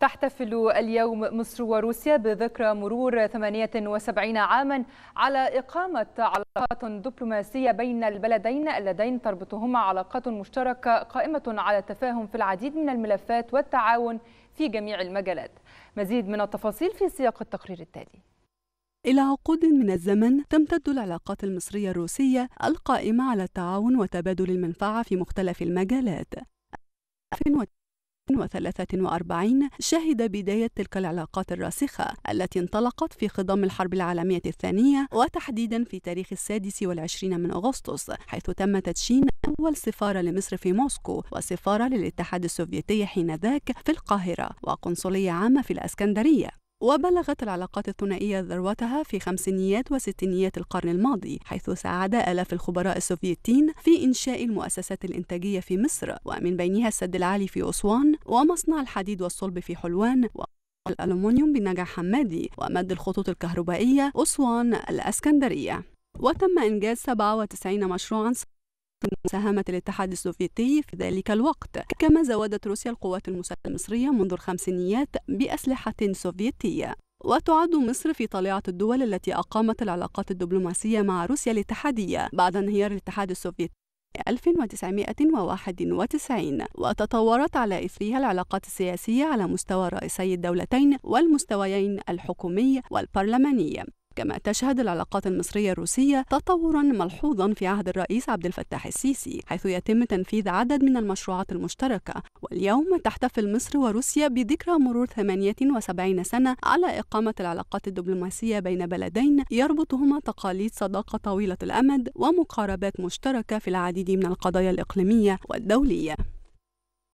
تحتفل اليوم مصر وروسيا بذكرى مرور 78 عاما على إقامة علاقات دبلوماسية بين البلدين اللذين تربطهما علاقات مشتركة قائمة على التفاهم في العديد من الملفات والتعاون في جميع المجالات. مزيد من التفاصيل في سياق التقرير التالي. إلى عقود من الزمن تمتد العلاقات المصرية الروسية القائمة على التعاون وتبادل المنفعة في مختلف المجالات. 1943 شهد بداية تلك العلاقات الراسخة التي انطلقت في خضم الحرب العالمية الثانية وتحديدا في تاريخ السادس والعشرين من أغسطس حيث تم تدشين أول سفارة لمصر في موسكو وسفارة للاتحاد السوفيتي حينذاك في القاهرة وقنصلية عامة في الأسكندرية. وبلغت العلاقات الثنائية ذروتها في خمسينيات وستينيات القرن الماضي حيث ساعد آلاف الخبراء السوفيتيين في إنشاء المؤسسات الإنتاجية في مصر ومن بينها السد العالي في أسوان ومصنع الحديد والصلب في حلوان والألومنيوم بنجع حمادي ومد الخطوط الكهربائية أسوان الأسكندرية. وتم إنجاز 97 مشروعا مساهمة الاتحاد السوفيتي في ذلك الوقت كما زودت روسيا القوات المسلحة المصرية منذ الخمسينيات بأسلحة سوفيتية. وتعد مصر في طليعة الدول التي أقامت العلاقات الدبلوماسية مع روسيا الاتحادية بعد انهيار الاتحاد السوفيتي 1991 وتطورت على إثرها العلاقات السياسية على مستوى رئيسي الدولتين والمستويين الحكومي والبرلماني. كما تشهد العلاقات المصرية الروسية تطورا ملحوظا في عهد الرئيس عبد الفتاح السيسي حيث يتم تنفيذ عدد من المشروعات المشتركة. واليوم تحتفل مصر وروسيا بذكرى مرور 78 سنة على إقامة العلاقات الدبلوماسية بين بلدين يربطهما تقاليد صداقة طويلة الأمد ومقاربات مشتركة في العديد من القضايا الإقليمية والدولية.